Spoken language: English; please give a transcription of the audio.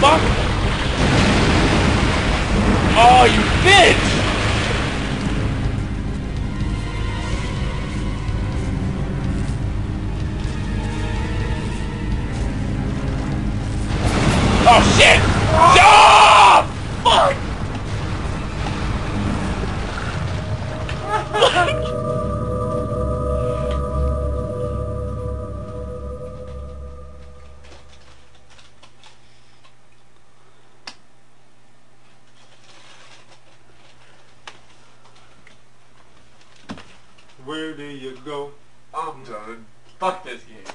fuck? Oh, you bitch! Oh shit! No! Where do you go? I'm done. Fuck this game.